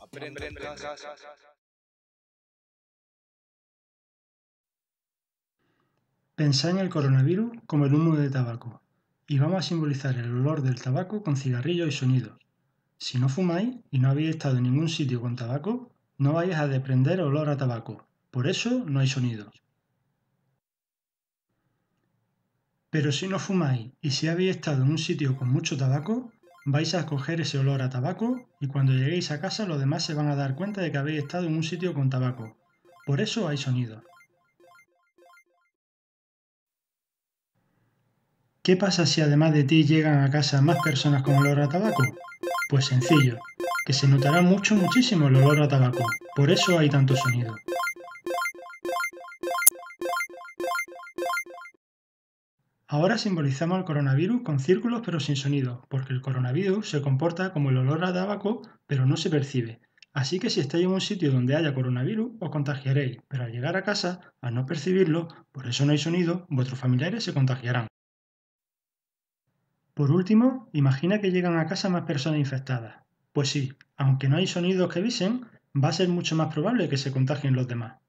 Aprende en casa. Pensad en el coronavirus como el humo de tabaco y vamos a simbolizar el olor del tabaco con cigarrillos y sonidos. Si no fumáis y no habéis estado en ningún sitio con tabaco, no vais a desprender olor a tabaco. Por eso no hay sonidos. Pero si no fumáis y si habéis estado en un sitio con mucho tabaco, vais a escoger ese olor a tabaco y cuando lleguéis a casa los demás se van a dar cuenta de que habéis estado en un sitio con tabaco. Por eso hay sonidos. ¿Qué pasa si además de ti llegan a casa más personas con olor a tabaco? Pues sencillo, que se notará mucho, muchísimo el olor a tabaco. Por eso hay tanto sonido. Ahora simbolizamos el coronavirus con círculos pero sin sonido, porque el coronavirus se comporta como el olor a tabaco pero no se percibe. Así que si estáis en un sitio donde haya coronavirus, os contagiaréis, pero al llegar a casa, al no percibirlo, por eso no hay sonido, vuestros familiares se contagiarán. Por último, imagina que llegan a casa más personas infectadas. Pues sí, aunque no hay sonidos que avisen, va a ser mucho más probable que se contagien los demás.